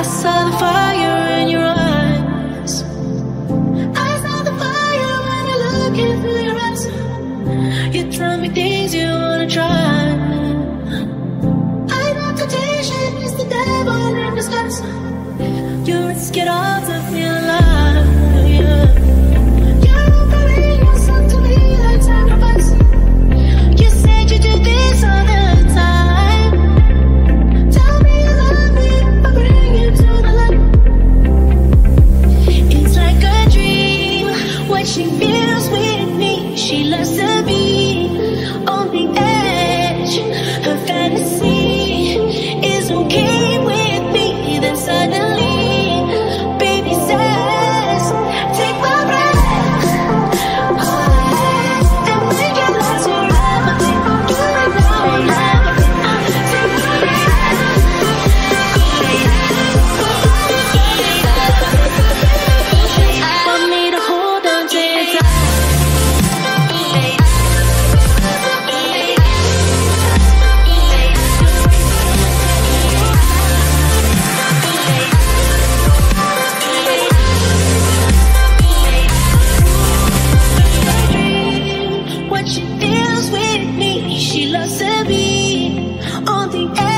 I saw the fire. philosophy on the